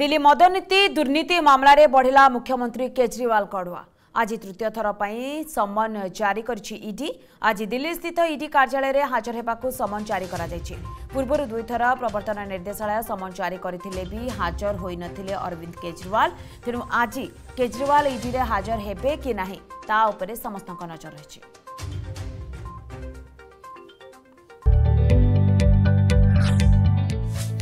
દિલ્હી મદનીતિ દુર્નીતિ મામલારે બઢેલા મુખ્યમંત્રી કેજરીવાલ કડવા આજ તૃતીય થર સમન જારી કરી ઇડી આજ દિલ્હી સ્થિત ઇડી કાર્યાલય હાજર હોવા સમન જારી કરાઈ પૂર્વ ଦୁଇଥର ପ୍ରବର୍ତ୍ତନ ନିର୍ଦ୍ଦେଶାଳୟ ସମନ ଜାରି କରିଥିଲେ ବି ହାଜର ହୋଇନଥିଲେ ଅରବିନ୍ଦ କେଜରିୱାଲ ତେଣୁ ଆଜି କେଜରିୱାଲ ଇଡିରେ ହାଜର ହେବେ କି ନାହିଁ ତା ଉପରେ ସମସ୍ତଙ୍କ ନଜର ରହିଛି